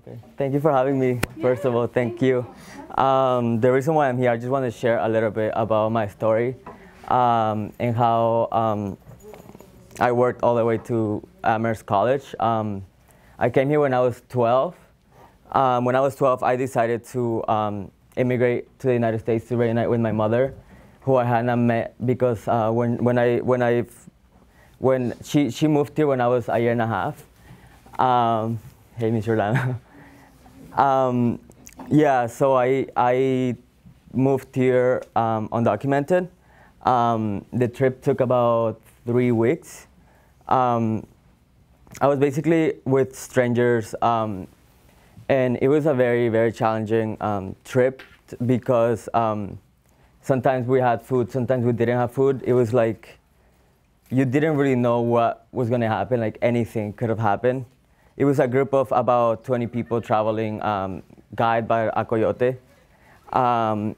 Okay. Thank you for having me. First of all, thank you. Um, the reason why I'm here, I just want to share a little bit about my story um, and how um, I worked all the way to Amherst College. Um, I came here when I was 12. Um, when I was 12, I decided to um, immigrate to the United States to reunite with my mother, who I had not met because uh, when, when I when I when she, she moved here when I was a year and a half. Um, hey, Miss Orlando. um, yeah, so I, I moved here um, undocumented. Um, the trip took about three weeks. Um, I was basically with strangers, um, and it was a very, very challenging um, trip because sometimes we had food, sometimes we didn't have food. It was like you didn't really know what was going to happen, like anything could have happened. It was a group of about 20 people traveling, um, guided by a coyote. Um,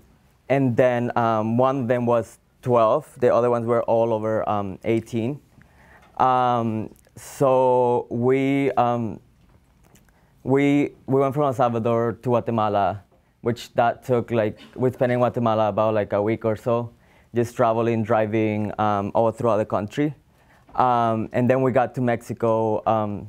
and then um, one of them was 12, the other ones were all over um, 18. Um, so we, we, we went from El Salvador to Guatemala, which that took like, we spent in Guatemala about like a week or so just traveling, driving all throughout the country. Um, and then we got to Mexico. Um,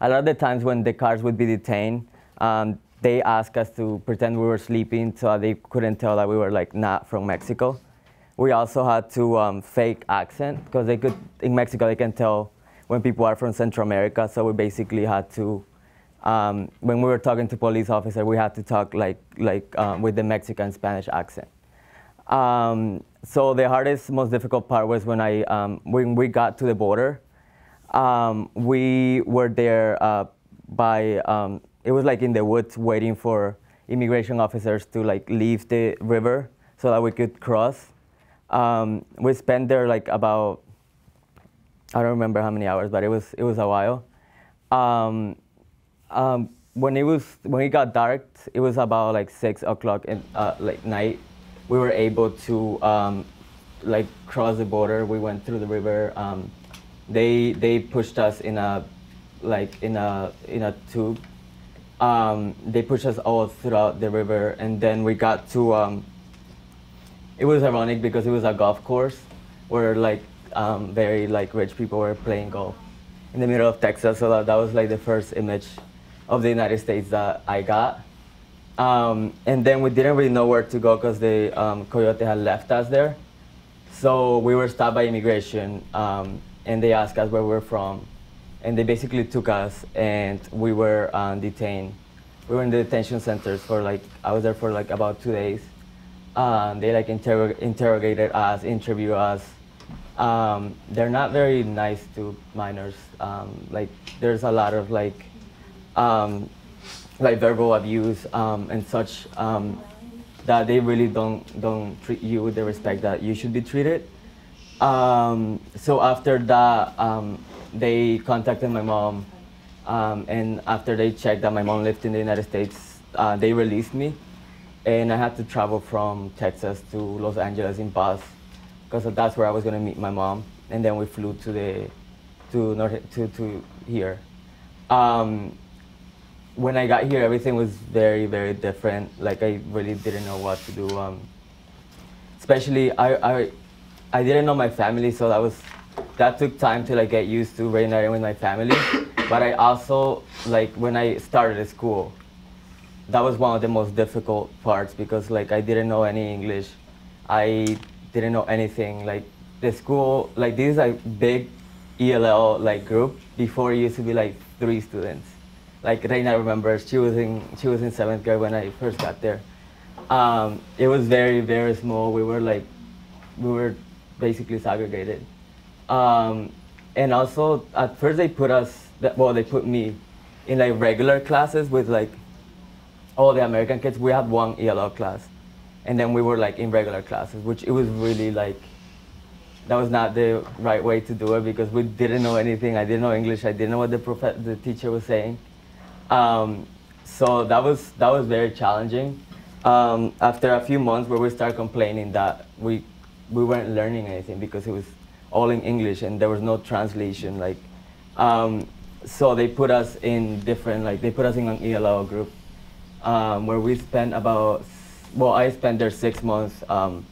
a lot of the times when the cars would be detained, um, they asked us to pretend we were sleeping so they couldn't tell that we were like not from Mexico. We also had to um, fake accent because they could, in Mexico, they can tell when people are from Central America. So we basically had to, um, when we were talking to police officer, we had to talk like, like with the Mexican Spanish accent. Um, so the hardest, most difficult part was when I um, when we got to the border. Um, we were there uh, by um, it was like in the woods waiting for immigration officers to like leave the river so that we could cross. Um, we spent there like about I don't remember how many hours, but it was it was a while. Um, when it was when it got dark, it was about like six o'clock in uh, like night we were able to um, like cross the border. We went through the river. They they pushed us in a like in a in a tube. Um, they pushed us all throughout the river, and then we got to. Um, it was ironic because it was a golf course where like um, very like rich people were playing golf in the middle of Texas. So that, that was like the first image of the United States that I got. Um, and then we didn't really know where to go because the um, coyote had left us there. So we were stopped by immigration, um, and they asked us where we are from, and they basically took us, and we were um, detained. We were in the detention centers for like I was there for like about two days. Um, they like interrog interrogated us, interview us. Um, they're not very nice to minors. like there's a lot of like like verbal abuse um, and such um, that they really don't don't treat you with the respect that you should be treated. Um, so after that, um, they contacted my mom, um, and after they checked that my mom lived in the United States, uh, they released me, and I had to travel from Texas to Los Angeles in bus, because that's where I was gonna meet my mom, and then we flew to the to North to to here. Um, when I got here, everything was very, very different. Like I really didn't know what to do. Um, especially I, I, I didn't know my family, so that was that took time to like get used to reuniting with my family. but I also like when I started school, that was one of the most difficult parts because like I didn't know any English, I didn't know anything. Like the school, like this is a big ELL like group. Before it used to be like three students like Reina remembers, she was in she was in seventh grade when I first got there. Um, it was very very small. We were like, we were basically segregated, um, and also at first they put us well they put me in like regular classes with like all the American kids. We had one ELL class, and then we were like in regular classes, which it was really like that was not the right way to do it because we didn't know anything. I didn't know English. I didn't know what the prof- the teacher was saying. Um, so that was that was very challenging. Um, after a few months, where we started complaining that we we weren't learning anything because it was all in English and there was no translation. Like, um, so they put us in different, like they put us in an ELL group um, where we spent about, well, I spent there six months. Um,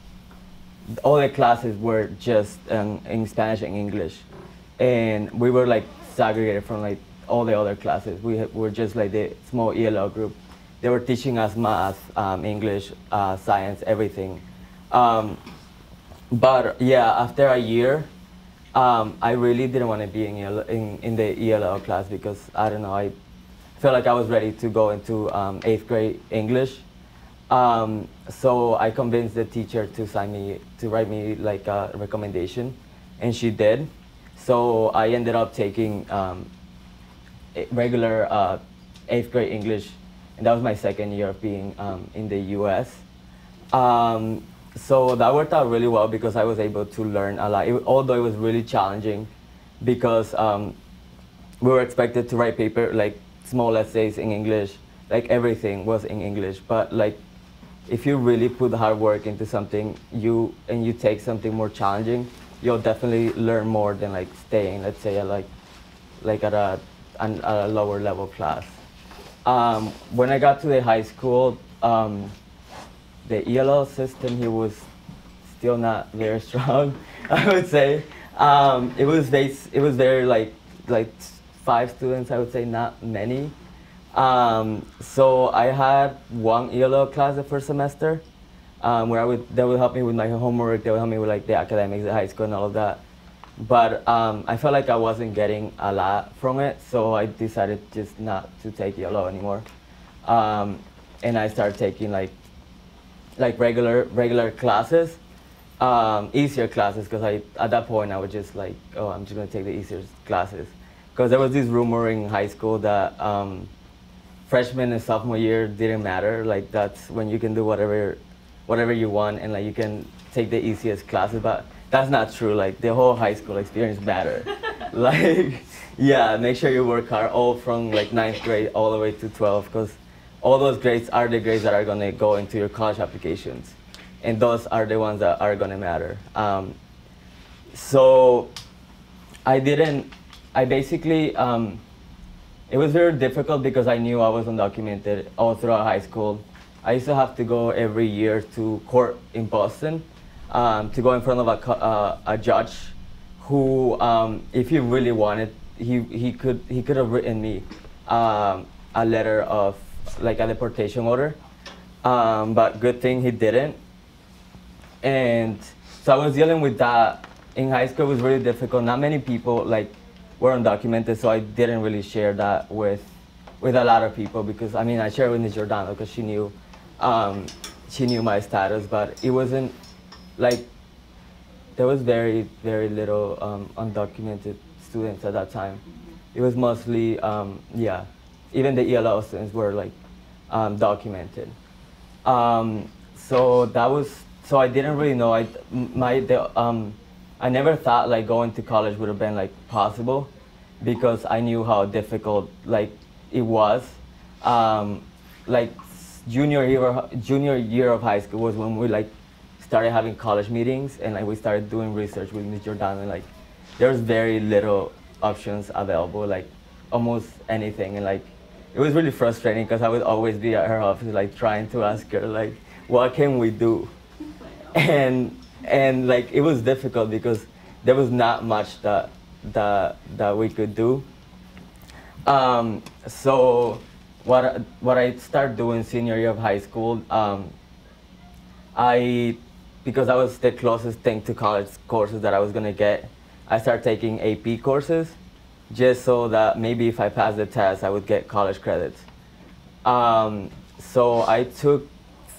all the classes were just in Spanish and English. And we were like segregated from like all the other classes. We were just like the small ELL group. They were teaching us math, um, English, uh, science, everything. Um, but yeah, after a year, um, I really didn't want to be in, in, in, the ELL class because I don't know, I felt like I was ready to go into um, eighth grade English. Um, so I convinced the teacher to sign me, to write me like a recommendation, and she did. So I ended up taking um, regular uh, eighth grade English, and that was my second year of being um, in the U.S. Um, so that worked out really well because I was able to learn a lot, it, although it was really challenging because um, we were expected to write paper, like small essays in English, like everything was in English. But like, if you really put hard work into something, you and you take something more challenging, you'll definitely learn more than like staying, let's say, at like, like at a, an, a lower level class. Um, when I got to the high school, um, the ELL system he was still not very strong, I would say. Um, it was base, it was very like like five students, I would say, not many. Um, so I had one ELL class the first semester, um, where I would they would help me with my homework, they would help me with like the academics, the high school, and all of that. But um, I felt like I wasn't getting a lot from it, so I decided just not to take ELL anymore. Um, and I started taking like like regular regular classes, um, easier classes, because I at that point I was just like, oh, I'm just gonna take the easier classes, because there was this rumor in high school that um, freshman and sophomore year didn't matter. Like that's when you can do whatever whatever you want and like you can take the easiest classes, but that's not true. Like the whole high school experience matter. like yeah, make sure you work hard all from like ninth grade all the way to 12, because all those grades are the grades that are going to go into your college applications. And those are the ones that are going to matter. Um, so I didn't, I basically, um, it was very difficult because I knew I was undocumented all throughout high school. I used to have to go every year to court in Boston um, to go in front of a, uh, a judge who, um, if he really wanted, he, he, could, he could have written me um, a letter of like a deportation order. Um, but good thing he didn't. And so I was dealing with that in high school. It was really difficult. Not many people like were undocumented, so I didn't really share that with with a lot of people because I mean I shared with Ms. Giordano because she knew um, she knew my status, but it wasn't like there was very very little um, undocumented students at that time. It was mostly um, yeah even the ELL students were like um, documented. Um, so that was, so I didn't really know, I, my, the, um, I never thought like going to college would have been like possible because I knew how difficult like it was. Um, like junior year, junior year of high school was when we like started having college meetings and like we started doing research with Ms. Jordan and like there was very little options available, like almost anything and like it was really frustrating because I would always be at her office like trying to ask her like what can we do? And and like it was difficult because there was not much that that that we could do. Um, so what what I started doing senior year of high school um, I because that was the closest thing to college courses that I was gonna get I started taking AP courses just so that maybe if I passed the test, I would get college credits. Um, so I took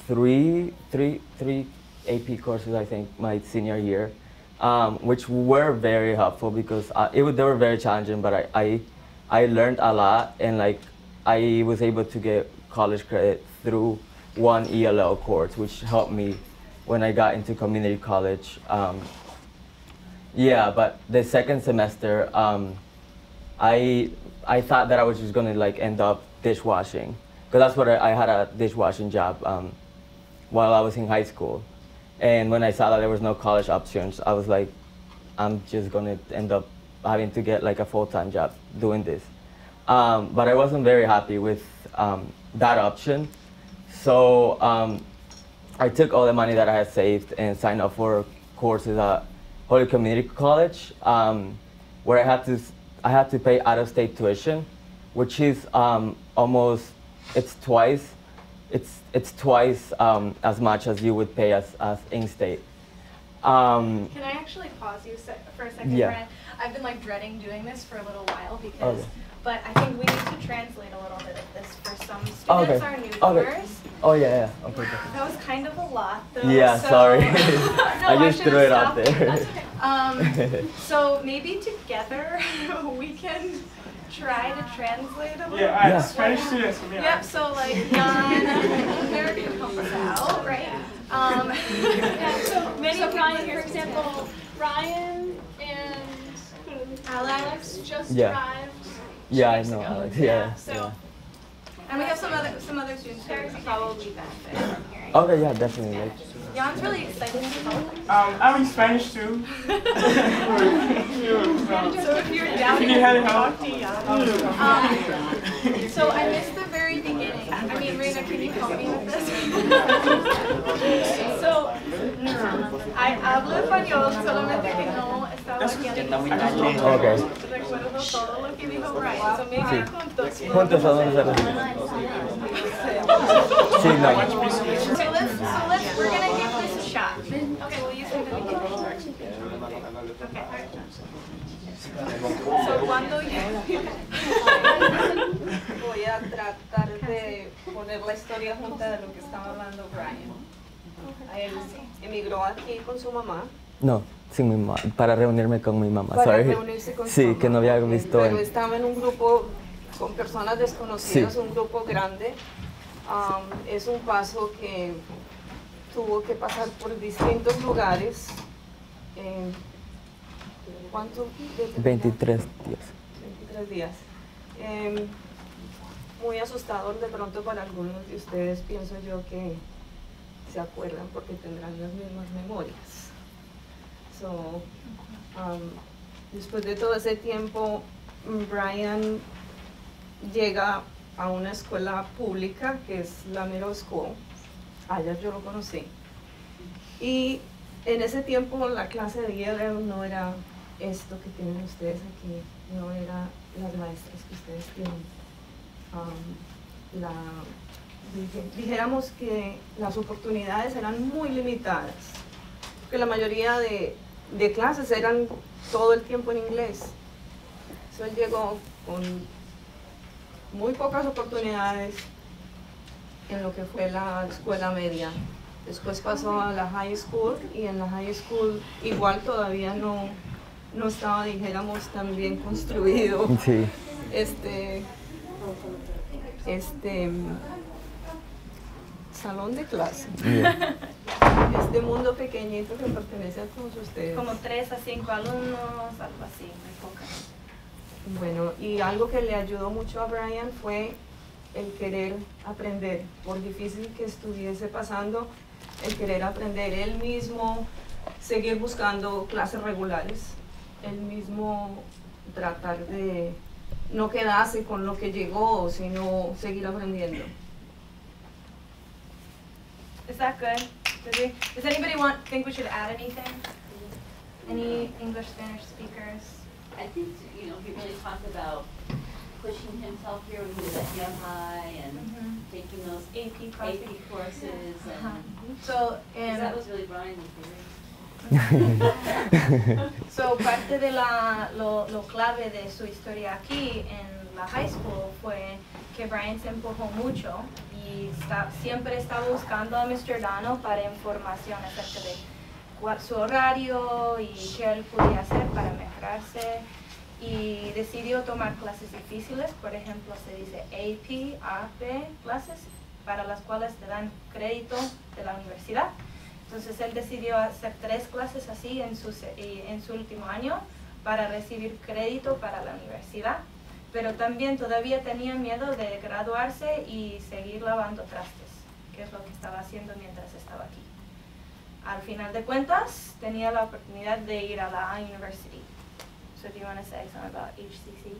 three, three, three AP courses, I think, my senior year, um, which were very helpful because uh, it they were very challenging, but I, I, I learned a lot and like I was able to get college credit through one ELL course, which helped me when I got into community college. Um, yeah, but the second semester, um, I I thought that I was just gonna like end up dishwashing because that's what I, I, had a dishwashing job um, while I was in high school, and when I saw that there was no college options, I was like, I'm just gonna end up having to get like a full time job doing this. Um, but I wasn't very happy with um, that option. So um, I took all the money that I had saved and signed up for courses at Holyoke Community College, um, where I had to I had to pay out-of-state tuition, which is um, almost it's twice it's it's twice um, as much as you would pay as as in-state. Um, Can I actually pause you for a second, yeah. Brent? I've been like dreading doing this for a little while because, okay. But I think we need to translate a little bit of this for some students okay. are newcomers. Okay. Oh yeah, yeah. Okay. That was kind of a lot, though. Yeah, so sorry. no, I just I threw it out there. Um, so maybe together we can try to translate a little. Yeah, I yeah. Spanish students. Yep. So like Jan, American comes out, right? Um, yeah, so many so Ryan, for example, Ryan and Alex just yeah. arrived. Yeah, I know Alex. Yeah. yeah. So. Yeah. And we have some other some other students who probably benefit from hearing. Okay, yeah, definitely. Yeah, Like, Jan's really excited to help. Um, I'm in Spanish too. so if you're down, you need help, talk to Jan. Um, so I missed the very beginning. I mean, Reina, can you help me with this? so, I hablo español, solamente que no estaba aquí. Okay. Recuerdo todo lo que dijo Bryan. So maybe sí. juntos. Juntos vamos a hacer. Sí, no. So let's, so let's, we're gonna give this a shot. Okay, we'll use it in the Okay. So cuando Voy a tratar de poner la historia junta de lo que estaba hablando Brian. Él emigró aquí con su mamá. No, sin mi mamá, para reunirme con mi mamá. Para reunirse con sí, mamá. que no había visto. Pero estaba en un grupo con personas desconocidas, sí. un grupo grande. Um, es un paso que tuvo que pasar por distintos lugares. Eh, ¿Cuánto? 23 días. 23 días. Eh, muy asustador de pronto para algunos de ustedes, pienso yo que se acuerdan porque tendrán las mismas memorias. So, um, después de todo ese tiempo, Brian llega a una escuela pública que es la Middle School. Allá yo lo conocí. Y en ese tiempo la clase de hebreo no era esto que tienen ustedes aquí, no era las maestras que ustedes tienen. La, dijéramos que las oportunidades eran muy limitadas, porque la mayoría de, de clases eran todo el tiempo en inglés. So, él llegó con muy pocas oportunidades en lo que fue la escuela media. Después pasó a la high school y en la high school igual todavía no, no estaba, dijéramos, tan bien construido. Sí. Este, este salón de clase. Este mundo pequeñito que pertenece a todos ustedes. Como tres a cinco alumnos, algo así, Bueno, y algo que le ayudó mucho a Brian fue el querer aprender, por difícil que estuviese pasando, el querer aprender él mismo, seguir buscando clases regulares, él mismo tratar de no quedarse con lo que llegó, sino seguir aprendiendo. Is that good? Does, we, does anybody want think we should add anything? Any English Spanish speakers? I think you know he really talked about pushing himself here when he was at High and mm -hmm. taking those AP, AP courses and uh -huh. so and that was really Brian's theory. so parte de la, lo, clave de su historia aquí en la high school fue que Brian se empujó mucho y siempre estaba buscando a Mr. Dano para información acerca de su horario y qué él podía hacer para mejorarse y decidió tomar clases difíciles, por ejemplo se dice AP, AP clases para las cuales te dan crédito de la universidad entonces él decidió hacer tres clases así en su, último año para recibir crédito para la universidad, pero también todavía tenía miedo de graduarse y seguir lavando trastes, que es lo que estaba haciendo mientras estaba aquí. Al final de cuentas, tenía la oportunidad de ir a la university. So do you want HCC?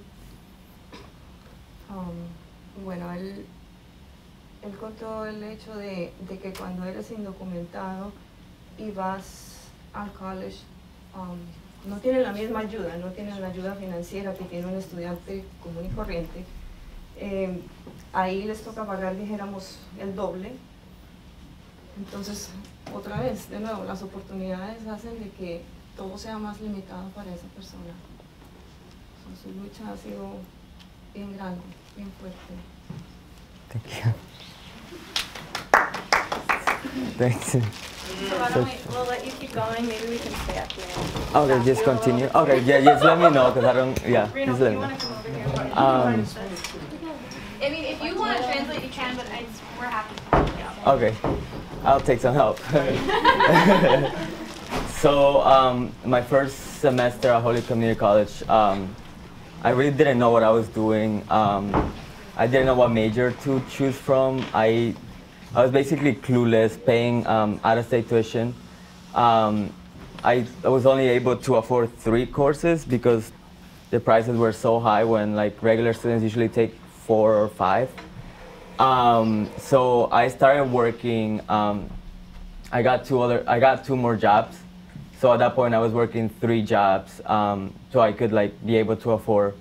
Um, bueno, él, él contó el hecho de, de, que cuando eres indocumentado y vas al college, um, no tienen la misma ayuda, no tienen la ayuda financiera que tiene un estudiante común y corriente. Eh, ahí les toca pagar, dijéramos, el doble. Entonces, otra vez, de nuevo, las oportunidades hacen de que todo sea más limitado para esa persona. su lucha ha sido bien grande, bien fuerte. Thank you. Thanks. So why don't we, we'll let you keep going, maybe we can stay up here. Okay, just continue. Okay, yeah, just let me know, because I don't, yeah, Reno, just let you me want know. to come over here? Um, I mean, if you want to translate, you can, but I just, we're happy to help you out. Okay, I'll take some help. so, um, my first semester at Holyoke Community College, um, I really didn't know what I was doing. Um, I didn't know what major to choose from. I, I was basically clueless, paying um, out-of-state tuition. Um, I, I was only able to afford three courses because the prices were so high when like regular students usually take four or five. Um, so I started working. Um, I got two other. I got two more jobs. So at that point, I was working three jobs, um, so I could like be able to afford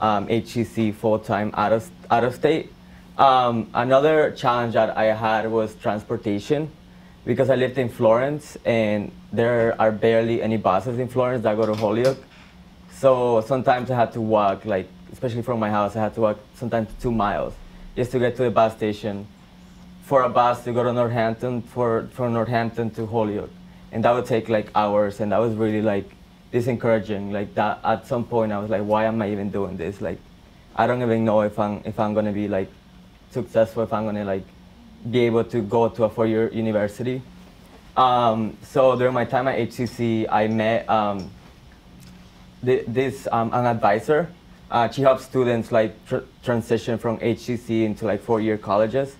um, HCC full time out of out of state. Um, another challenge that I had was transportation, because I lived in Florence and there are barely any buses in Florence that go to Holyoke. So sometimes I had to walk, like especially from my house, I had to walk sometimes two miles just to get to the bus station for a bus to go to Northampton, for from Northampton to Holyoke. And that would take like hours and that was really like discouraging. Like that at some point i was like why am i even doing this? Like i don't even know if i'm if i'm gonna be like successful if i'm gonna like be able to go to a four-year university. Um, so during my time at hcc i met um, th this um, an advisor. Uh, she helps students like tr transition from hcc into like four-year colleges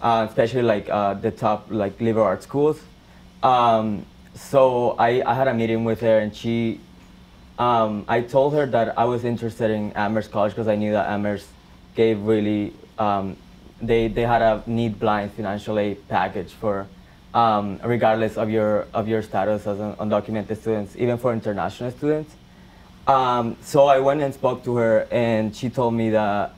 uh, especially like uh, the top like liberal arts schools. Um, so I, I had a meeting with her and she, um, I told her that I was interested in Amherst College because I knew that Amherst gave really, um, they, they had a need blind financial aid package for, um, regardless of your, of your status as an undocumented students, even for international students. Um, so I went and spoke to her and she told me that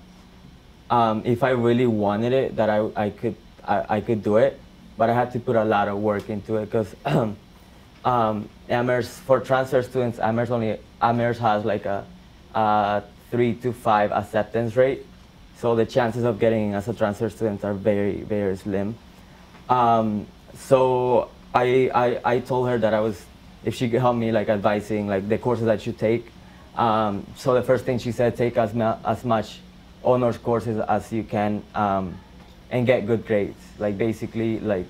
um, if I really wanted it, that I, I, could, I, I could do it but I had to put a lot of work into it because um, Amherst, for transfer students, Amherst only, Amherst has like a, a, three to five acceptance rate. So the chances of getting as a transfer student are very, very slim. Um, so I, I, I told her that I was, if she could help me like advising like the courses I should take. Um, so the first thing she said, take as, as much honors courses as you can um, and get good grades. Like basically, like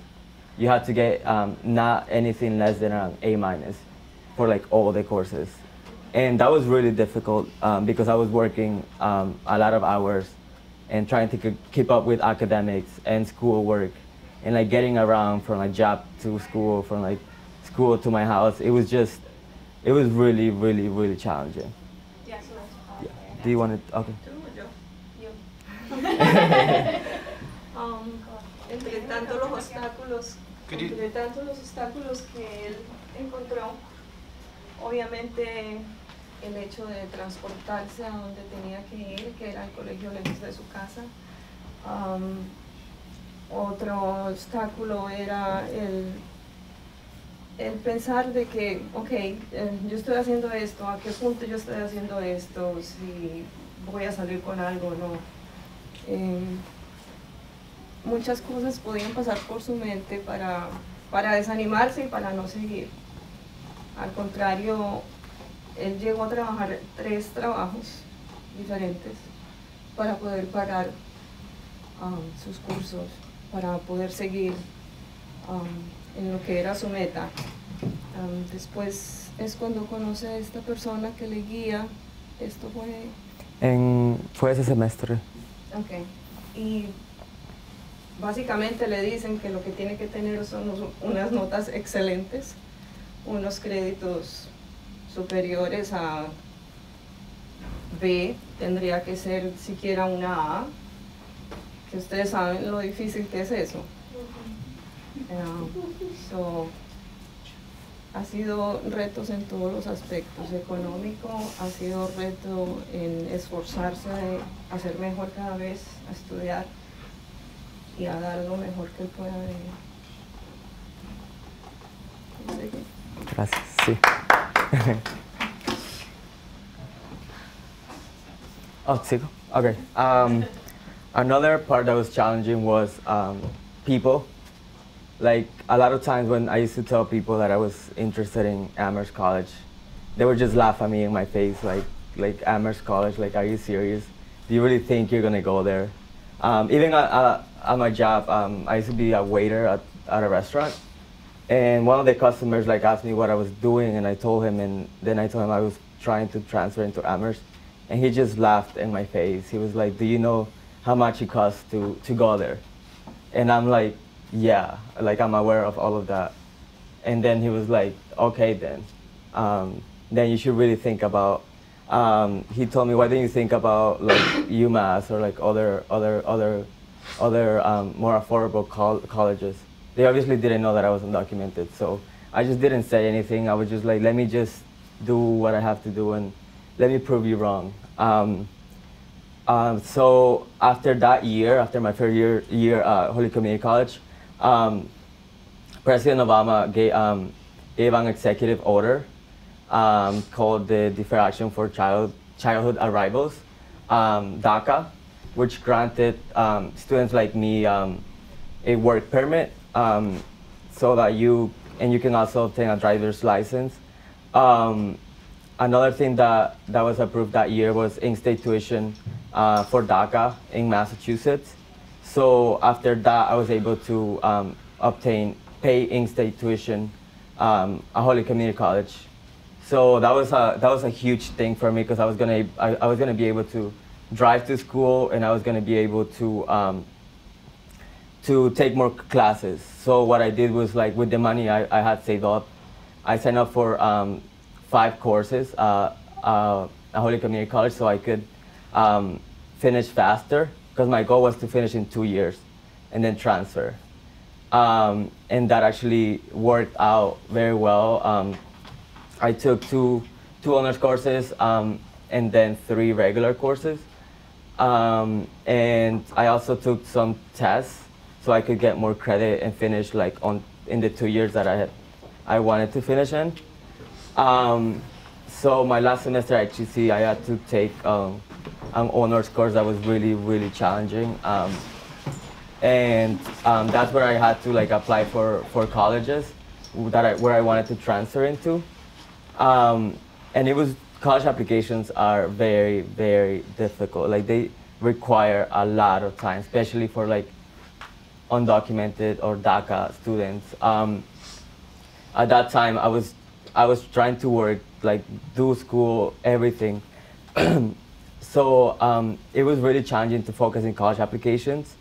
you had to get um, not anything less than an A minus for like all the courses, and that was really difficult um, because I was working um, a lot of hours and trying to keep up with academics and school work, and like getting around from like job to school, from like school to my house. It was just, it was really, really, really challenging. Yeah, so that's yeah. Do you want to? Okay. um, entre tanto los obstáculos, entre tanto los obstáculos que él encontró, obviamente el hecho de transportarse a donde tenía que ir, que era el colegio lejos de su casa. Otro obstáculo era el, el, pensar de que, ok, eh, yo estoy haciendo esto, ¿a qué punto yo estoy haciendo esto? Si voy a salir con algo o no. Eh, muchas cosas podían pasar por su mente para, para desanimarse y para no seguir. Al contrario, él llegó a trabajar tres trabajos diferentes para poder pagar um, sus cursos, para poder seguir um, en lo que era su meta. Um, después es cuando conoce a esta persona que le guía. Esto fue... En, fue ese semestre. Ok. Y básicamente le dicen que lo que tiene que tener son unas notas excelentes, unos créditos superiores a B tendría que ser siquiera una A, que ustedes saben lo difícil que es eso. so, ha sido retos en todos los aspectos. Económico, ha sido reto en esforzarse a hacer mejor cada vez, a estudiar y a dar lo mejor que pueda de Gracias, sí. oh? Okay. Um, another part that was challenging was um, people. Like a lot of times when I used to tell people that I was interested in Amherst College, they would just laugh at me in my face, like, like Amherst College, like, are you serious? Do you really think you're gonna go there? Um, even at, at, at, my job, um, I used to be a waiter at, at a restaurant, and one of the customers like asked me what I was doing, and I told him, and then I told him I was trying to transfer into Amherst, and he just laughed in my face. He was like, "Do you know how much it costs to to go there?" And I'm like, "Yeah, like I'm aware of all of that." And then he was like, "Okay, then, um, then you should really think about." Um, he told me, "Why don't you think about like UMass or like other other other other um, more affordable col colleges?" They obviously didn't know that I was undocumented. So I just didn't say anything. I was just like, let me just do what I have to do and let me prove you wrong. Um, um, so after that year, after my first year, year at Holyoke Community College, um, President Obama gave, um, gave an executive order um, called the Deferred Action for Child, Childhood Arrivals, um, DACA, which granted students like me a work permit um, so that you, and you can also obtain a driver's license. Um, another thing that, that was approved that year was in-state tuition uh, for DACA in Massachusetts. So after that, I was able to um, obtain pay in-state tuition um, at Holyoke Community College. So that was a that was a huge thing for me because I was gonna I, I, was gonna be able to drive to school and I was gonna be able to um, to take more classes. So what I did was like with the money I, I had saved up, I signed up for um, five courses uh, uh, at Holyoke Community College so I could um, finish faster because my goal was to finish in two years and then transfer. Um, and that actually worked out very well. Um, I took two, two honors courses um, and then three regular courses. Um, and I also took some tests so I could get more credit and finish like on in the two years that I had I wanted to finish in. Um, so my last semester at HCC, I had to take um, an honors course that was really really challenging, um, and um, that's where I had to like apply for for colleges that I, where I wanted to transfer into, um, and it was college applications are very very difficult. Like they require a lot of time, especially for like undocumented or DACA students. Um, at that time, I was I was trying to work, like do school, everything. so um, it was really challenging to focus in college applications.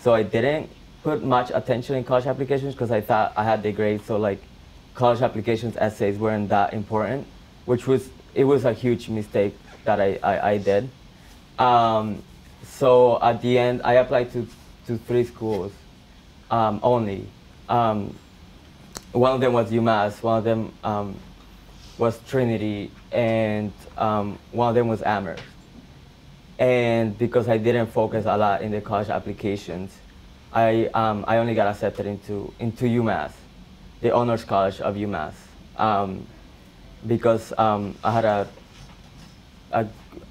So I didn't put much attention in college applications because I thought I had the grades. So like college applications essays weren't that important, which was it was a huge mistake that I I, I did. Um, so at the end, I applied to to three schools um, only. Um, one of them was UMass, one of them um, was Trinity, and um, one of them was Amherst. And because I didn't focus a lot in the college applications, I, um, I only got accepted into, into UMass, the honors college of UMass, um, because I had a, a,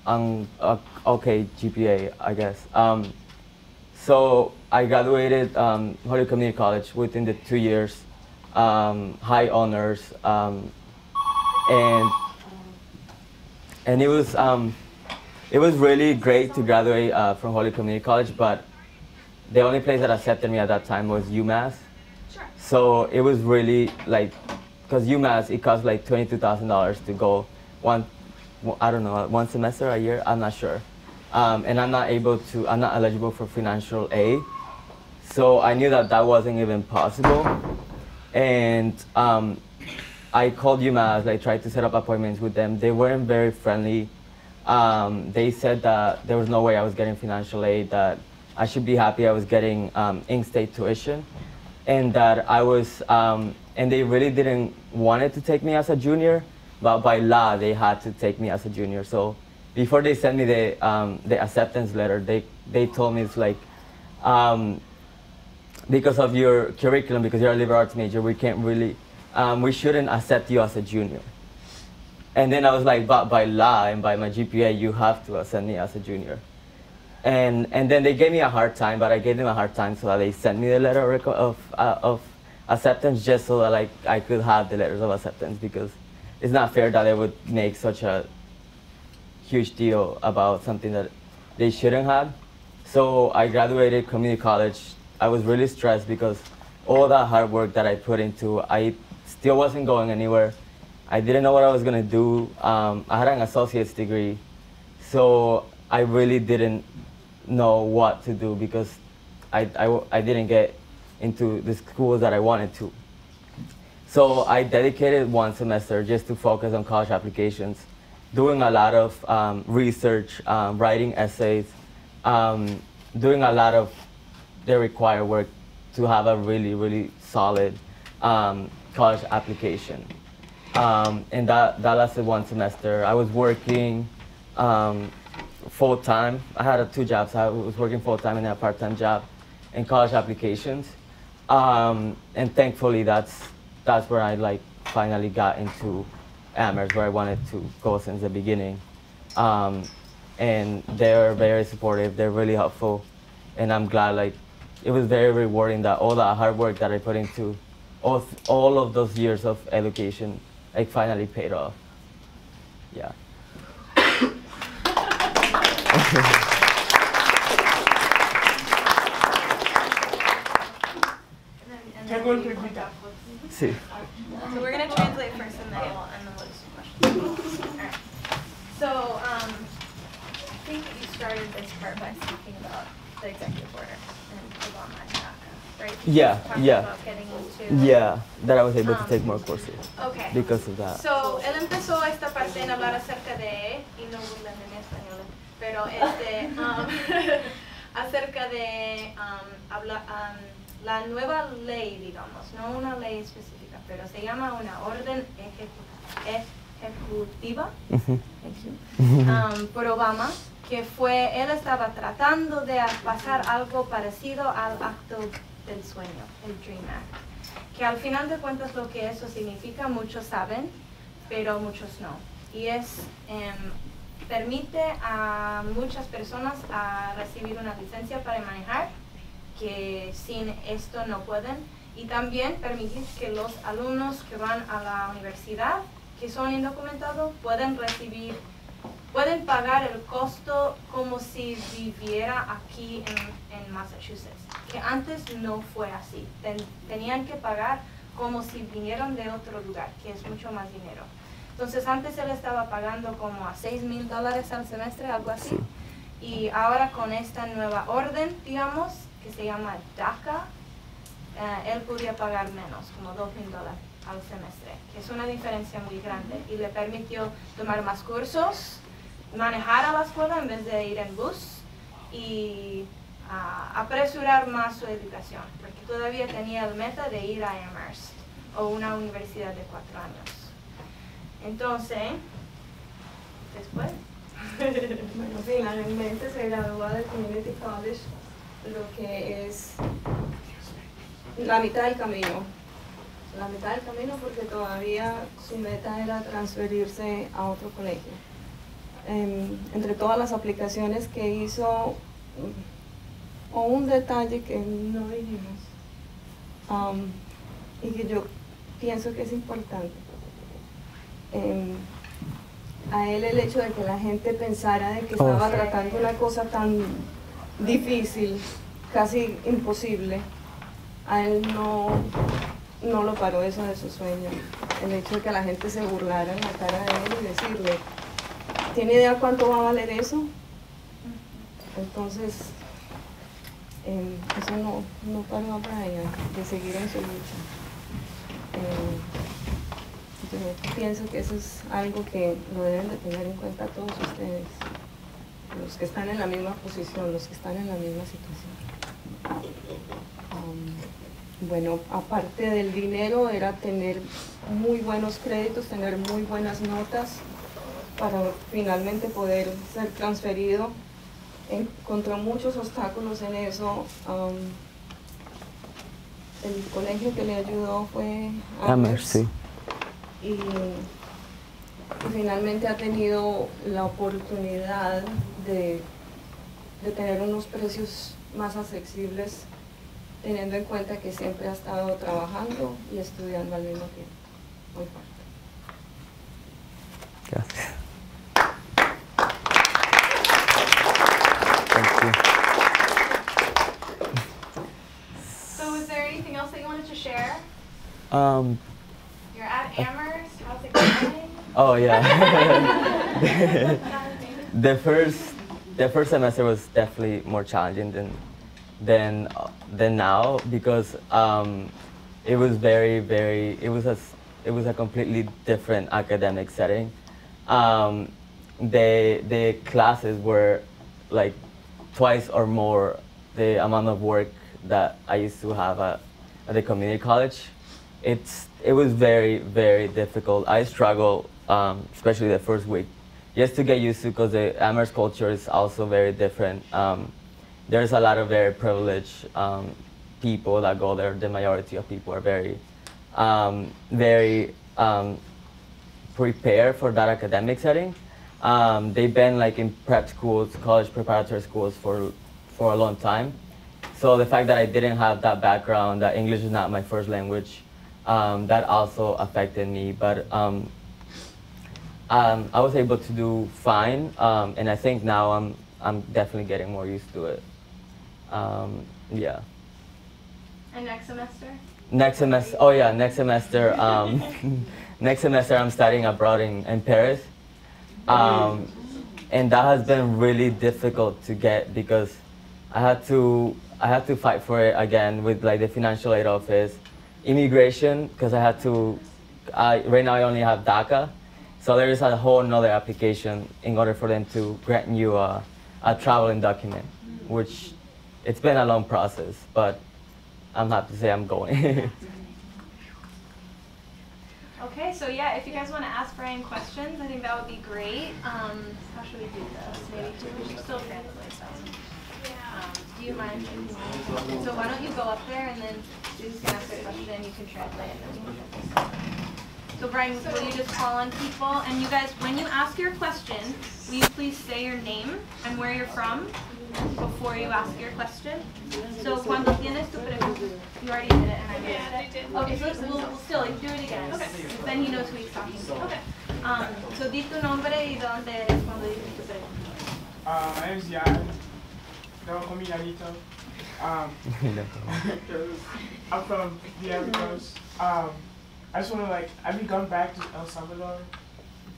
a, okay GPA, I guess. So I graduated um, Holyoke Community College within the two years, um, high honors, um, and and it was um, it was really great to graduate uh, from Holyoke Community College, but the only place that accepted me at that time was UMass. Sure. So it was really like, because UMass it costs like twenty two thousand dollars to go one, I don't know, one semester a year. I'm not sure. Um, and I'm not able to, I'm not eligible for financial aid. So I knew that that wasn't even possible. And um, I called UMass, I tried to set up appointments with them. They weren't very friendly. um, they said that there was no way I was getting financial aid, that I should be happy I was getting um, in-state tuition, and that I was, um, and they really didn't wanted to take me as a junior, but by law they had to take me as a junior. So before they sent me the um, the acceptance letter, they they told me it's like, um, because of your curriculum, because you're a liberal arts major, we can't really, um, we shouldn't accept you as a junior. And then I was like, but by law and by my GPA, you have to accept me as a junior. And, and then they gave me a hard time, but I gave them a hard time so that they sent me the letter of, uh, of acceptance just so that like, I could have the letters of acceptance because it's not fair that they would make such a huge deal about something that they shouldn't have. So I graduated community college. I was really stressed because all that hard work that I put into, I still wasn't going anywhere. I didn't know what I was gonna do. Um, I had an associate's degree, so I really didn't know what to do because I, I, I didn't get into the schools that I wanted to. So I dedicated one semester just to focus on college applications, doing a lot of um, research, um, writing essays, um, doing a lot of the required work to have a really, really solid um, college application. Um, and that, that lasted one semester. I was working um, full time. I had two jobs. I was working full time and a part time job in college applications. And thankfully, that's that's where I like finally got into Amherst, where I wanted to go since the beginning. Um, and they're very supportive. They're really helpful, and I'm glad. Like, it was very rewarding that all the hard work that I put into all, all of those years of education like finally paid off. Yeah. Sí. Started this part by speaking about the executive order and Obama and DACA, right? You Yeah, yeah. About getting into Yeah, that I was able to Um, take more courses Okay. because of that. So, él empezó esta parte en hablar acerca de, y no burlen en español, pero este, um, acerca de um, habla- um, la nueva ley, digamos, no una ley específica, pero se llama una orden ejecu- ejecutiva thank you, um, por Obama, que fue, él estaba tratando de pasar algo parecido al acto del sueño, el Dream Act. Que al final de cuentas lo que eso significa, muchos saben, pero muchos no. Y es, em, permite a muchas personas a recibir una licencia para manejar, que sin esto no pueden. Y también permitir que los alumnos que van a la universidad, que son indocumentados, pueden recibir, pueden pagar el costo como si viviera aquí en, en Massachusetts. Que antes no fue así. Ten- tenían que pagar como si vinieran de otro lugar, que es mucho más dinero. Entonces antes él estaba pagando como a 6 mil dólares al semestre, algo así. Y ahora con esta nueva orden, digamos, que se llama DACA, eh, él podía pagar menos, como 2 mil dólares al semestre, que es una diferencia muy grande. Y le permitió tomar más cursos, manejar a la escuela en vez de ir en bus y ah, apresurar más su educación, porque todavía tenía el meta de ir a Amherst o una universidad de cuatro años. Entonces, después, Bueno, finalmente se gradúa del Community College, lo que es la mitad del camino. La mitad del camino porque todavía su meta era transferirse a otro colegio. Em, entre todas las aplicaciones que hizo, o un detalle que no dijimos, y que yo pienso que es importante. Em, a él el hecho de que la gente pensara de que Oh. estaba tratando una cosa tan difícil, casi imposible, a él no, no lo paró eso de su sueño. El hecho de que la gente se burlara en la cara de él y decirle, ¿tiene idea cuánto va a valer eso? Entonces, em, eso no, no paró a Brian de seguir en su lucha. Em, yo pienso que eso es algo que lo deben de tener en cuenta todos ustedes, los que están en la misma posición, los que están en la misma situación. Bueno, aparte del dinero era tener muy buenos créditos, tener muy buenas notas para finalmente poder ser transferido. Encontró muchos obstáculos en eso. Um, el colegio que le ayudó fue Amherst. Y, finalmente ha tenido la oportunidad de, de tener unos precios más accesibles teniendo en cuenta que siempre ha estado trabajando y estudiando al mismo tiempo. Muy fuerte. Gracias. Um, You're at Amherst. How's it going? Oh yeah. the first the first semester was definitely more challenging than than than now because um, it was very very it was a it was a completely different academic setting. Um, the the classes were like twice or more the amount of work that I used to have at at the community college, it's it was very very difficult. I struggled, um, especially the first week, just to get used to because the Amherst culture is also very different. Um, there's a lot of very privileged um, people that go there. The majority of people are very, um, very um, prepared for that academic setting. Um, they've been like in prep schools, college preparatory schools for for a long time. So the fact that I didn't have that background, that English is not my first language, um, that also affected me. But um, um, I was able to do fine, um, and I think now I'm I'm definitely getting more used to it. Um, yeah. And next semester? Next semester. Oh yeah, next semester. Um, next semester I'm studying abroad in, in Paris, and that has been really difficult to get because I had to I had to fight for it again with like the financial aid office, immigration because I had to. I, right now I only have DACA, so there is a whole another application in order for them to grant you a, a traveling document, which it's been a long process, but I'm happy to say I'm going. okay, so yeah, if you guys want to ask Bryan questions, I think that would be great. Um, how should we do this? Maybe we should still translate them. Do you mind? So why don't you go up there and then Sue's gonna ask a question and you can translate it. So Bryan, will you just call on people? And you guys, when you ask your question, will you please say your name and where you're from before you ask your question? So cuando tienes tu pregunta, you already did it and I missed it. Okay, so we'll, we'll still like, do it again. Okay. Then he knows who he's talking to. Okay. Um, so di tu nombre y dónde eres cuando dices tu pregunta. Uh, my name is Jan. Don't call me Yanito. Um, I'm from the Coast. Um, I just want to like, have you gone back to El Salvador?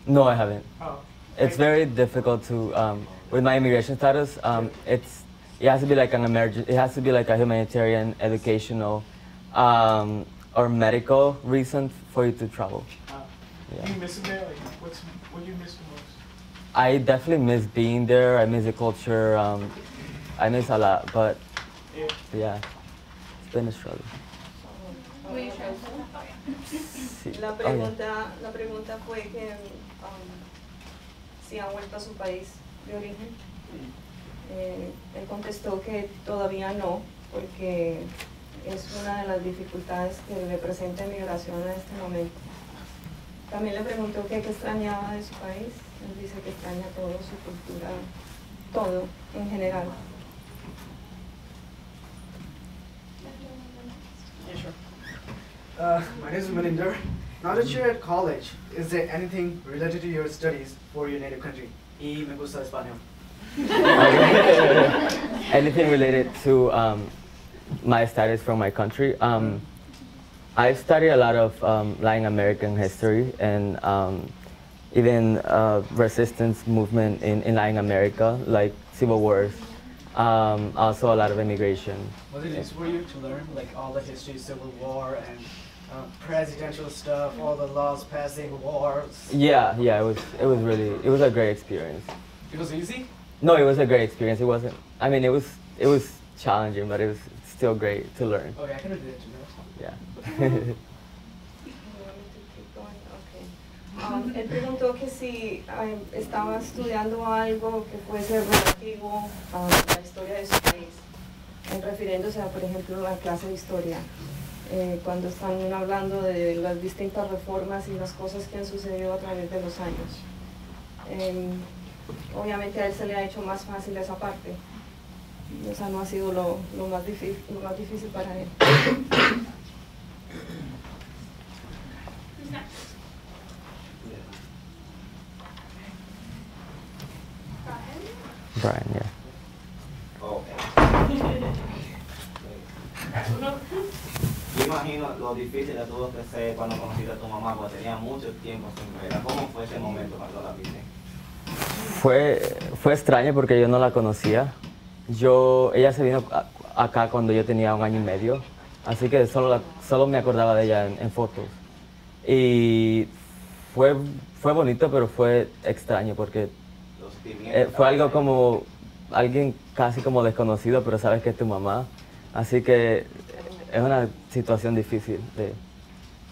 No, I haven't. Oh. It's very difficult to, um, with my immigration status, um, it's, it has to be like an emergent, it has to be like a humanitarian, educational, um, or medical reason for you to travel. Uh, yeah. You miss it there? Like, what's, what do you miss the most? I definitely miss being there. I miss the culture. Um, I miss a lot, but yeah, it's been a struggle. La pregunta, la pregunta fue que um, si ha vuelto a su país de origen. Eh, él contestó que todavía no, porque es una de las dificultades que le presenta migración en este momento. También le preguntó qué extrañaba de su país. Él dice que extraña todo, su cultura, todo en general. Uh, my name is Maninder. Now that you're at college, is there anything related to your studies for your native country? Y me gusta español. anything related to um, my studies from my country? Um, I study a lot of um, Latin American history and um, even uh, resistance movement in, in Latin America, like civil wars. Um, also a lot of immigration. Was it easy for you to learn like all the history, civil war, and uh, presidential stuff, all the laws passing, wars. Yeah, yeah, it was it was really it was a great experience. It was easy? No, it was a great experience. It wasn't. I mean, it was it was challenging, but it was still great to learn. Oh, yeah, I can relate to that. Yeah. Um, él preguntó que si um, estaba estudiando algo que fuese relativo a la historia de su país, en refiriéndose a, por ejemplo, la clase de historia, eh, cuando están hablando de las distintas reformas y las cosas que han sucedido a través de los años. Em, obviamente a él se le ha hecho más fácil esa parte. O sea, no ha sido lo, lo más, difícil, lo más difícil para él. Brian, yeah. Yo imagino lo difícil de tuvo que ser cuando conociste a tu mamá, porque tenía mucho tiempo sin verla. ¿Cómo fue ese momento cuando la viste? Fue, fue extraño porque yo no la conocía. Yo, ella se vino a- acá cuando yo tenía un año y medio, así que solo, la- solo me acordaba de ella en, en fotos. Y fue, fue bonito, pero fue extraño porque eh, fue algo como alguien casi como desconocido, pero sabes que es tu mamá. Así que es una situación difícil de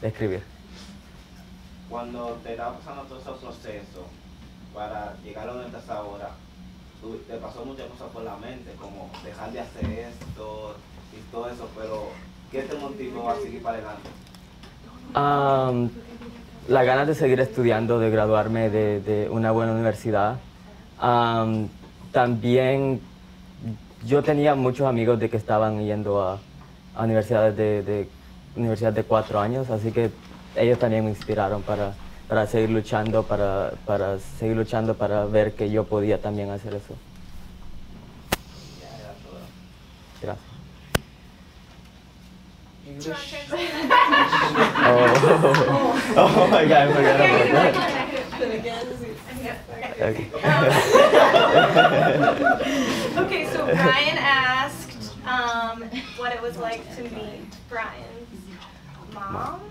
describir. Cuando te estaba pasando todo ese proceso para llegar a donde estás ahora, te pasó muchas cosas por la mente, como dejar de hacer esto y todo eso, pero ¿qué te motivó a seguir para adelante? Am, la ganas de seguir estudiando, de graduarme de, de una buena universidad. Am, también yo tenía muchos amigos de que estaban yendo a, a universidades de, de universidad de cuatro años, así que ellos también me inspiraron para, para seguir luchando, para, para seguir luchando para ver que yo podía también hacer eso. Gracias. Oh, oh my God, I forgot about that. Okay. Okay, so Brian asked um, what it was like to meet Bryan's mom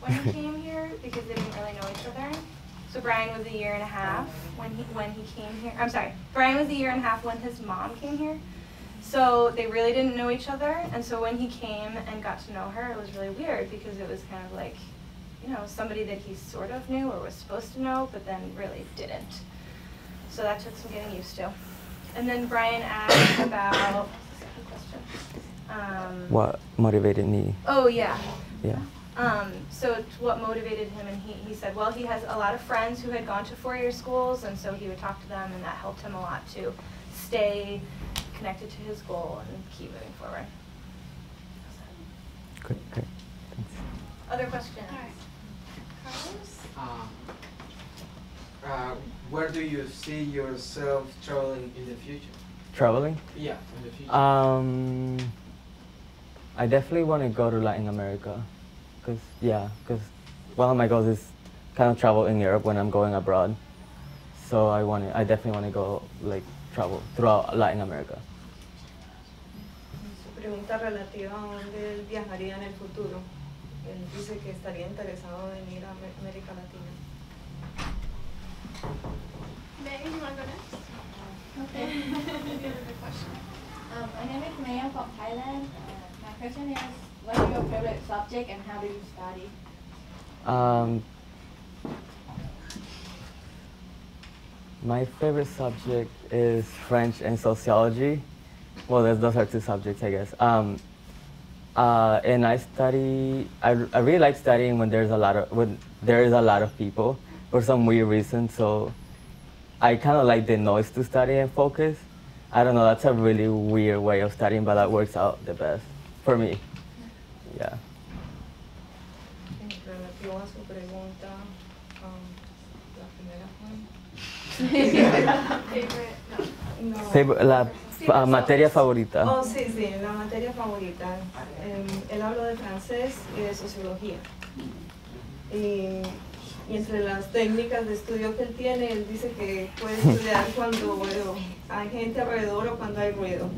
when he came here because they didn't really know each other. So Bryan was a year and a half when he when he came here. I'm sorry, Bryan was a year and a half when his mom came here. So they really didn't know each other, and so when he came and got to know her, it was really weird because it was kind of like, you know, somebody that he sort of knew or was supposed to know, but then really didn't. So that took some getting used to. And then Brian asked about second question. Um, What motivated me? Oh yeah. Yeah. Um, so what motivated him, and he, he said, well, he has a lot of friends who had gone to four-year schools, and so he would talk to them, and that helped him a lot to stay connected to his goal and keep moving forward. Good, good. Thanks. Other questions? Um, uh, where do you see yourself traveling in the future? Traveling? Yeah, in the future. Um, I definitely want to go to Latin America, cause yeah, cause one of my goals is kind of travel in Europe when I'm going abroad. So I want to, I definitely want to go like travel throughout Latin America. Su pregunta relativa a dónde viajaría en el futuro. Él dice que estaría interesado en ir a Am- América Latina. Megan, you want to go next? Okay. Um, my name is Maya from Thailand. Uh, my question is, what is your favorite subject and how do you study? Um, my favorite subject is French and sociology. Well, those, those are two subjects, I guess. Um, uh, and I study. I, I really like studying when there's a lot of when there is a lot of people for some weird reason. So I kind of like the noise to study and focus. I don't know. That's a really weird way of studying, but that works out the best for me. Yeah. En relativo a su pregunta, um, la primera fue. Favorite? No. No. Ah, materia favorita. Oh, sí, sí, la materia favorita. Em, él habló de francés y de sociología. Y, y entre las técnicas de estudio que él tiene, él dice que puede estudiar cuando bueno, hay gente alrededor o cuando hay ruido.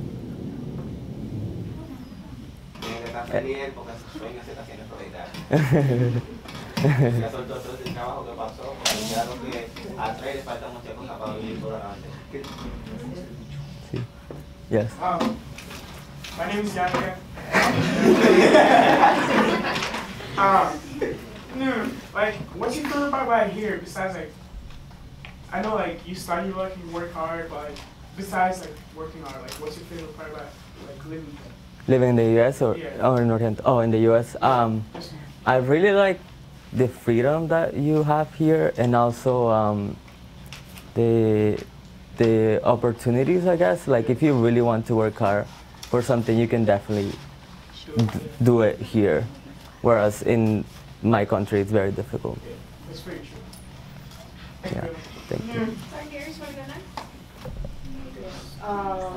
Yes. Um, my name is Yanga. um, mm, like, what's your favorite part about here besides like, I know like you study like you work hard, but like, besides like working hard, like what's your favorite part about like living here? Living in the U.S. or Yeah. or in Orient? Oh, in the U.S. Um, I really like the freedom that you have here, and also um, the the opportunities. I guess like if you really want to work hard for something, you can definitely d- do it here. Whereas in my country, it's very difficult. Yeah, that's very true. Thank Yeah. you. Thank you. Right here, you wanna go next? Um,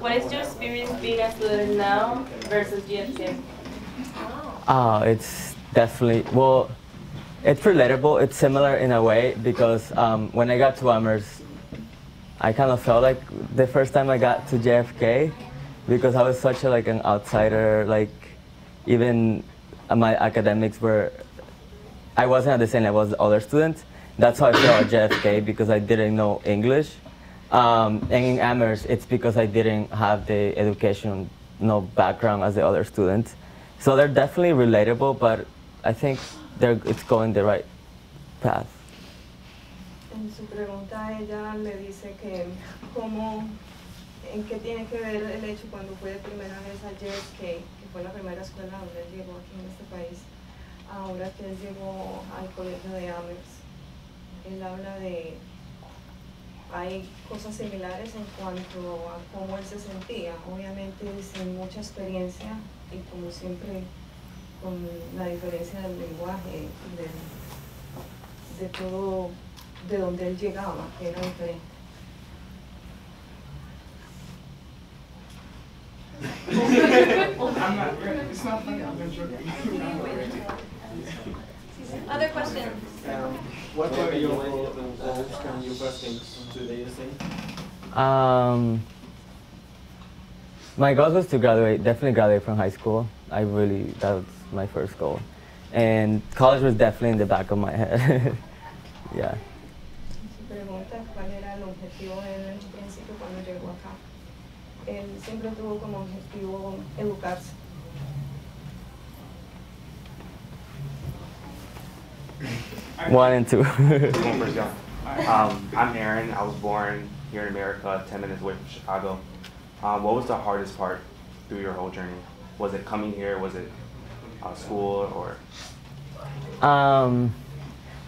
what is your experience being a student now versus JFK? Ah, it's definitely well. It's relatable. It's similar in a way because um, when I got to Amherst, I kind of felt like the first time I got to JFK because I was such a like an outsider. Like even my academics were, I wasn't at the same level as other students. That's how I felt at JFK because I didn't know English. Um, and in Amherst, it's because I didn't have the education, no background as the other students. So they're definitely relatable, but I think they're, it's going the right path. En su pregunta ella le dice que cómo, en qué tiene que ver el hecho cuando fue de primera vez a JFK, que fue la primera escuela donde él llegó aquí en este país, ahora que él llegó al colegio de Amherst. Él habla de, hay cosas similares en cuanto a cómo él se sentía, obviamente sin mucha experiencia y como siempre con la diferencia del lenguaje de, de todo de donde él llegaba, que era diferente. I'm not. It's not funny. I'm joking. Other questions? Um, what were your goals when you first came to the USA? Um, my goal was to graduate, definitely graduate from high school. I really, that was my first goal. And college was definitely in the back of my head. yeah. Se pregunta cuál era el objetivo de él en un principio cuando llegó acá. Él siempre tuvo como objetivo educarse. One and two. Going first, yeah. Um, I'm Aaron. I was born here in America, 10 minutes away from Chicago. Um, what was the hardest part through your whole journey? Was it coming here? Was it uh, school or? Um,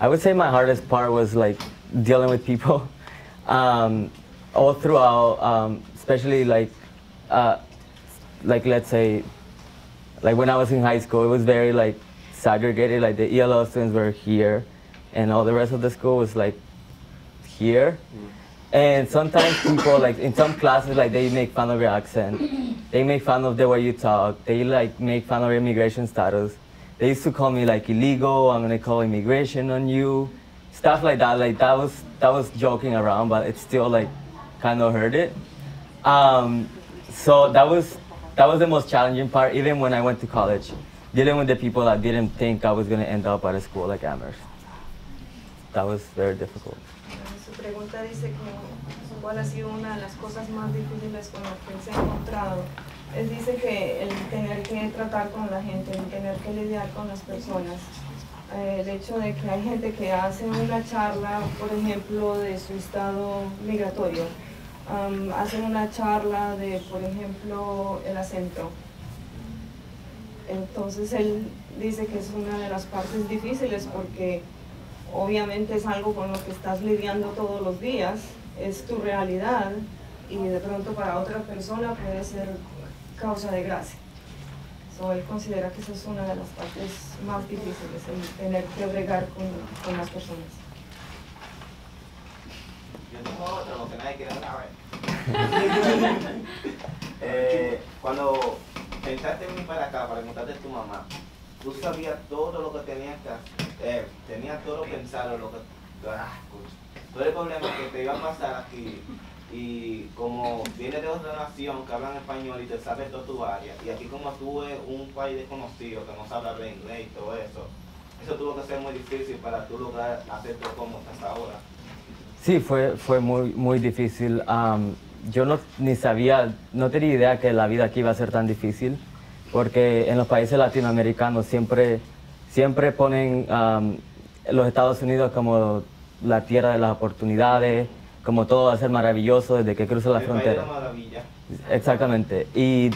I would say my hardest part was like dealing with people. Um, all throughout, um, especially like, uh, like let's say, like when I was in high school, it was very like segregated. Like the ELL students were here, and all the rest of the school was like here. And sometimes people like in some classes like they make fun of your accent. They make fun of the way you talk. They like make fun of your immigration status. They used to call me like illegal. I'm gonna call immigration on you, stuff like that. Like that was that was joking around, but it still like kind of hurt it. Um, so that was that was the most challenging part. Even when I went to college, dealing with the people that didn't think I was gonna end up at a school like Amherst. That was very difficult. Su pregunta dice que cuál ha sido una de las cosas más difíciles con las que se ha encontrado. Él dice que el tener que tratar con la gente, el tener que lidiar con las personas. Eh, el hecho de que hay gente que hace una charla, por ejemplo, de su estado migratorio. Am, hacen una charla de, por ejemplo, el acento. Entonces él dice que es una de las partes difíciles porque obviamente es algo con lo que estás lidiando todos los días, es tu realidad y de pronto para otra persona puede ser causa de gracia. So, él considera que esa es una de las partes más difíciles, el tener que bregar con, con las personas. Yo tengo otro, lo que nadie quiere saber. eh, cuando pensaste en venir para acá, para contarte a tu mamá, tú sabías todo lo que tenías que hacer, eh, tenías todo pensado, lo que, ah, todo el problema que te iba a pasar aquí, Y como vienes de otra nación que hablan español y te sabes toda tu área, y aquí como tú eres un país desconocido que no sabe hablar inglés y todo eso, eso tuvo que ser muy difícil para tú lograr hacer todo como estás ahora. Sí, fue, fue muy, muy difícil. Am, yo no ni sabía, no tenía idea que la vida aquí iba a ser tan difícil, porque en los países latinoamericanos siempre, siempre ponen am, los Estados Unidos como la tierra de las oportunidades, como todo va a ser maravilloso desde que cruza la El frontera. la maravilla. Exactamente. Y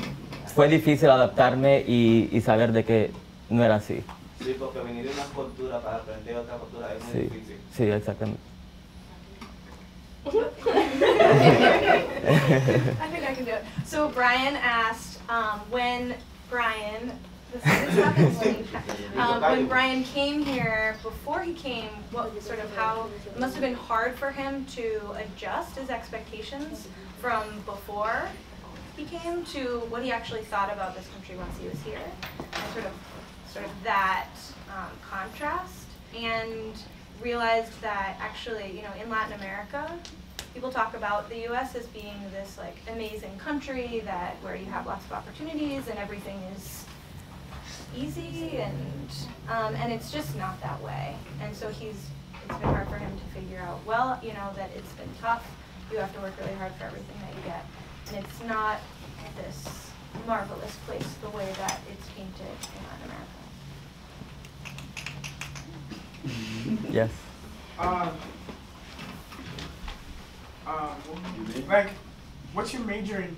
fue difícil adaptarme y, y saber de que no era así. Sí, porque venir de una cultura para aprender otra cultura es muy Sí, difícil. sí, exactamente. I think I can do it. So Brian asked um, when Bryan, this, this happens um, when Bryan came here, before he came, what sort of how, it must have been hard for him to adjust his expectations from before he came to what he actually thought about this country once he was here. And sort of, sort of that um, contrast and realized that actually, you know, in Latin America, people talk about the U.S. as being this like amazing country that where you have lots of opportunities and everything is easy and um, and it's just not that way. And so he's it's been hard for him to figure out. Well, you know that it's been tough. You have to work really hard for everything that you get, and it's not this marvelous place the way that it's painted in Latin America. Yes. Um, um, like, what's your major in?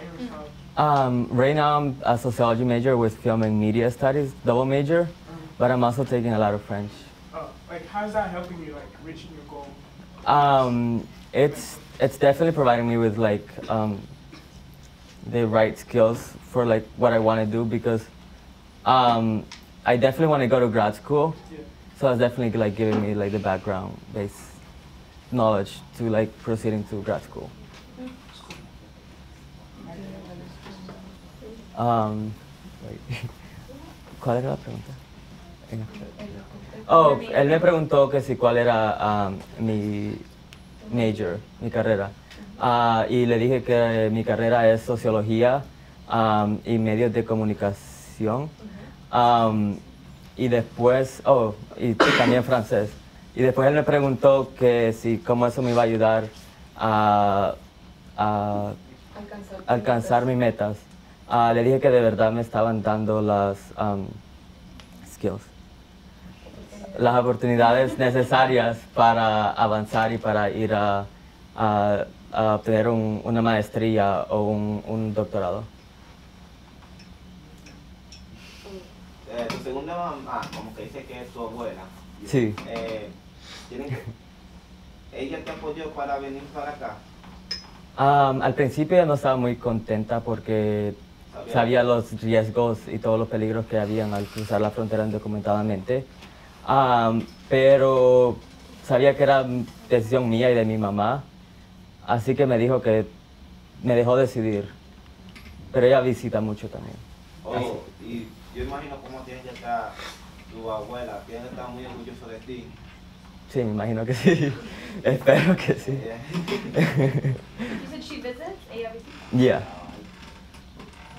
Aristotle? Um, right now I'm a sociology major with film and media studies, double major, but I'm also taking a lot of French. Uh, like, how's that helping you, like, reaching your goal? Um, it's it's definitely providing me with like um, the right skills for like what I want to do because um, I definitely want to go to grad school. Yeah. So it's definitely like giving me like the background based knowledge to like proceeding to grad school. Um. ¿Cuál era la pregunta? Oh, él me preguntó que si cuál era um, mi major, mi carrera. Ah, y le dije que mi carrera es sociología um, y medios de comunicación. Um, y después, oh, y también francés. Y después él me preguntó que si cómo eso me iba a ayudar a, a Alcanzar. alcanzar mis metas. Ah, le dije que de verdad me estaban dando las um, skills, las oportunidades necesarias para avanzar y para ir a, a- a obtener un- una maestría o un, un doctorado. Eh, tu segunda mamá, como que dice que es tu abuela. Sí. Eh, tienen que- ella te apoyó para venir para acá. Um, al principio no estaba muy contenta porque Sabía. sabía los riesgos y todos los peligros que habían al cruzar la frontera indocumentadamente. Um, pero sabía que era decisión mía y de mi mamá, así que me dijo que me dejó decidir. Pero ella visita mucho también. Oh, y yo imagino cómo tiene que estar tu abuela, tiene que estar muy orgulloso de ti. Sí, me imagino que sí. Espero que sí. She. Yeah.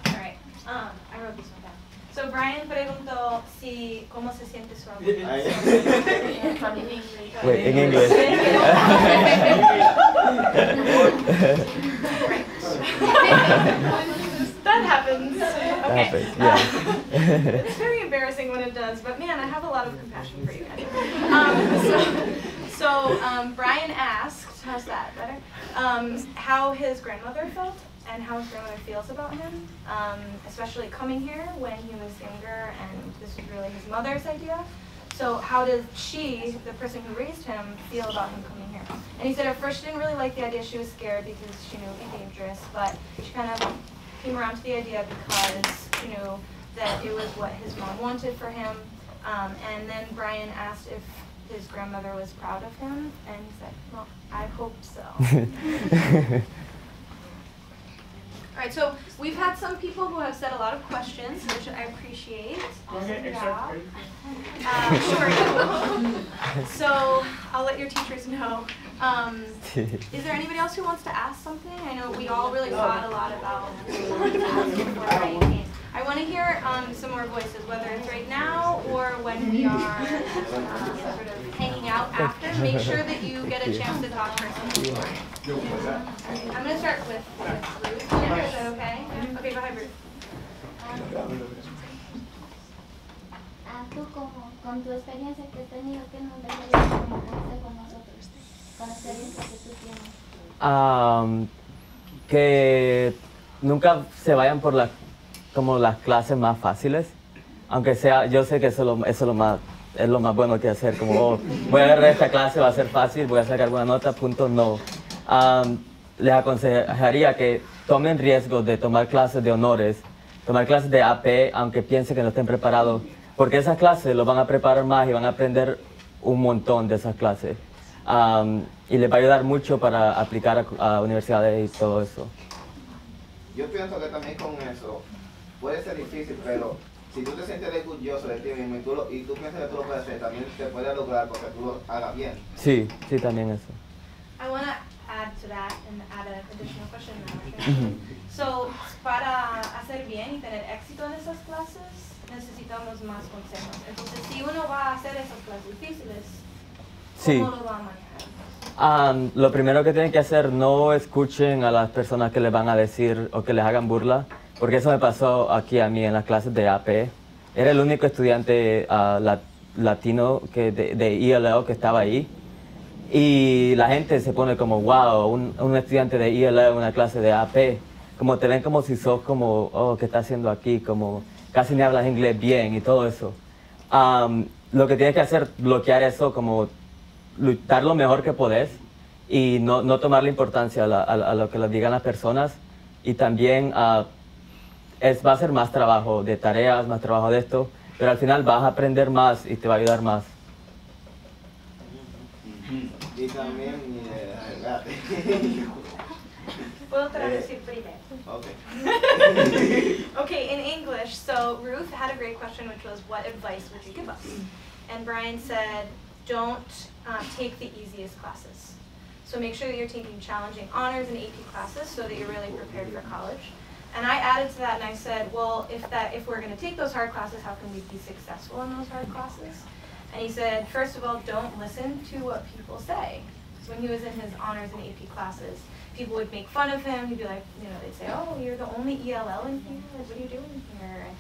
All right. Um, I wrote this one down. So Brian preguntó si cómo se siente su abuela. Wait, in English. that happens. Okay. Uh, it's very embarrassing when it does, but man, I have a lot of compassion for you guys. Um, so, so um, Brian asked, how's that better? Um, how his grandmother felt and how his grandmother feels about him, um, especially coming here when he was younger and this was really his mother's idea. So how does she, the person who raised him, feel about him coming here? And he said at first she didn't really like the idea. She was scared because she knew it would be dangerous, but she kind of came around to the idea because she knew that it was what his mom wanted for him. Um, and then Brian asked if his grandmother was proud of him, and he said, "Well, I hope so." All right, so we've had some people who have said a lot of questions, which I appreciate. Go ahead, Awesome excerpt. job. Uh, sure. So I'll let your teachers know. Um, is there anybody else who wants to ask something? I know we all really thought a lot about before Ryan came. I want to hear um, some more voices, whether it's right now or when we are um, sort of hanging out after. Make sure that you get a chance to talk personally. I'm going to start with, with. Is that okay? Okay, go ahead, Ruth. Ah, tú como, con tu experiencia que has tenido, ¿qué nos deberías comunicarse con nosotros? Con la experiencia que tú tienes. Am, que nunca se vayan por las como las clases más fáciles, aunque sea, yo sé que eso, es lo- eso lo más es lo más bueno que hacer, como oh, voy a agarrar esta clase, va a ser fácil, voy a sacar buena nota, punto, no. Am, les aconsejaría que tomen riesgos de tomar clases de honores, tomar clases de AP, aunque piensen que no estén preparados, porque esas clases los van a preparar más y van a aprender un montón de esas clases. Am, y les va a ayudar mucho para aplicar a, a universidades y todo eso. Yo pienso que también con eso puede ser difícil, pero si tú te sientes orgulloso de ti mismo y tú, lo- y tú piensas que tú lo puedes hacer, también te puede lograr porque tú lo hagas bien. Sí, sí, también eso. I want to add to that and add an additional question. So, para hacer bien y tener éxito en esas clases, necesitamos más consejos. Entonces, si uno va a hacer esas clases difíciles, Sí. ¿cómo lo va a manejar? Am, lo primero que tienen que hacer, no escuchen a las personas que les van a decir o que les hagan burla, porque eso me pasó aquí a mí en las clases de AP. Era el único estudiante la- latino que de, de ILO que estaba ahí. Y la gente se pone como, wow, un, un estudiante de ILO en una clase de AP. Como te ven como si sos como, oh, ¿qué está haciendo aquí? Como casi ni hablas inglés bien y todo eso. Am, lo que tienes que hacer, bloquear eso, como luchar lo mejor que podés y no, no tomarle importancia a, la- a a lo que les digan las personas. Y también ah, es, va a ser más trabajo de tareas, más trabajo de esto, pero al final vas a aprender más y te va a ayudar más. Y también, eh, arreglate. Puedo traducir primero. Okay. okay, in English, so Ruth had a great question, which was, what advice would you give us? And Bryan said, don't uh, take the easiest classes. So make sure that you're taking challenging honors and AP classes so that you're really prepared for college. And I added to that and I said, well, if that if we're going to take those hard classes, how can we be successful in those hard classes? And he said, first of all, don't listen to what people say. So when he was in his honors and AP classes, people would make fun of him. He'd be like, you know, they'd say, oh, you're the only ELL in here. What are you doing here? And,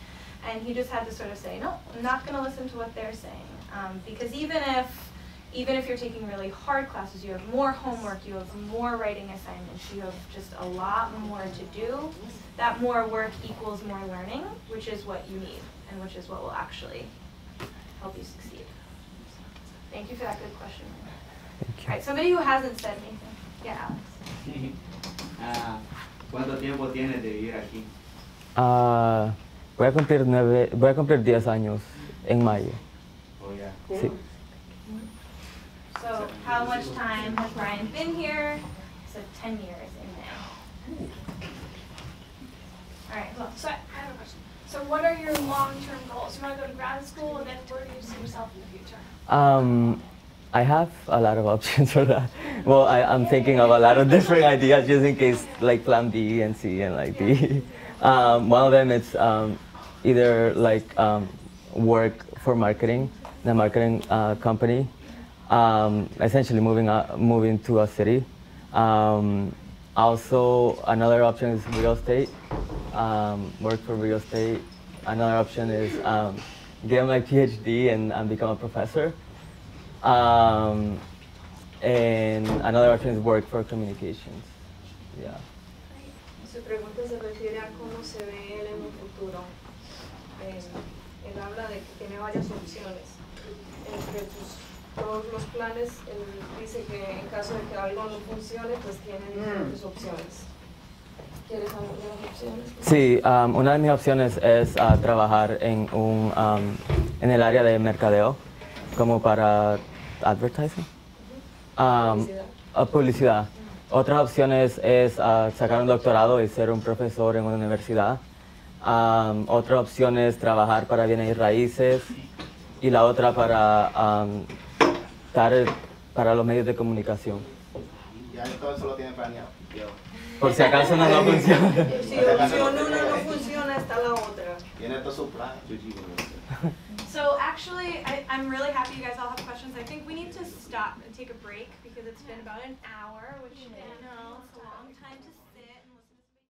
and he just had to sort of say, no, I'm not going to listen to what they're saying. Um, because even if even if you're taking really hard classes, you have more homework, you have more writing assignments, you have just a lot more to do. That more work equals more learning, which is what you need and which is what will actually help you succeed. Thank you for that good question. All right, somebody who hasn't said anything. Yeah, Alex. Ah, ¿Cuánto tiempo tienes de vivir aquí? Ah, voy, a cumplir nueve, voy a cumplir 10 años en mayo. Oh, ya. Sí. So how much time has Bryan been here? So 10 years in May. All right, who else? So I I have a question. So what are your long-term goals? You want to go to grad school, and then where do you see yourself in the future? Um, I have a lot of options for that. Well, I, I'm thinking of a lot of different ideas just in case, like plan B and C and like D. Um, one of them is um, either like um, work for marketing, the marketing uh, company, um, essentially moving uh, moving to a city. Um, also, another option is real estate, um, work for real estate. Another option is um, get my PhD and, and become a professor. Um, and another option is work for communications. Yeah. Su pregunta se refiere a cómo se ve él en un futuro. Eh, él habla de que tiene varias opciones. Entre sus, todos los planes, él dice que en caso de que algo no funcione, pues tiene diferentes opciones. Sí, um, una de mis opciones es ah, trabajar en, un, um, en el área de mercadeo, como para advertising. Um, Publicidad. ah, publicidad. Otras opciones es ah, sacar un doctorado y ser un profesor en una universidad. Um, otra opción es trabajar para bienes y raíces. Y la otra para um, optar para los medios de comunicación. Ya todo eso lo tiene planeado. Yo. Por si acaso no, no funciona. Si opción uno no funciona, está la otra. Tiene todo su plan. So actually, I, I'm really happy you guys all have questions. I think we need to stop and take a break because it's been about an hour, which I know. it's a